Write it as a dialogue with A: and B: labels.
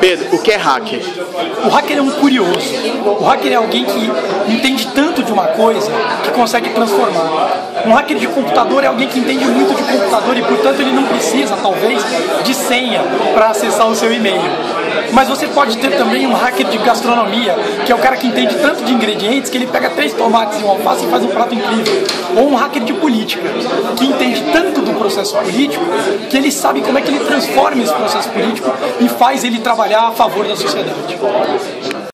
A: Pedro, o que é hacker?
B: O hacker é um curioso. O hacker é alguém que entende tanto de uma coisa que consegue transformar. Um hacker de computador é alguém que entende muito de computador e, portanto, ele não precisa, talvez, de senha para acessar o seu e-mail. Mas você pode ter também um hacker de gastronomia, que é o cara que entende tanto de ingredientes que ele pega três tomates e um alface e faz um prato incrível. Ou um hacker de política, que entende tanto processo político que ele sabe como é que ele transforma esse processo político e faz ele trabalhar a favor da sociedade.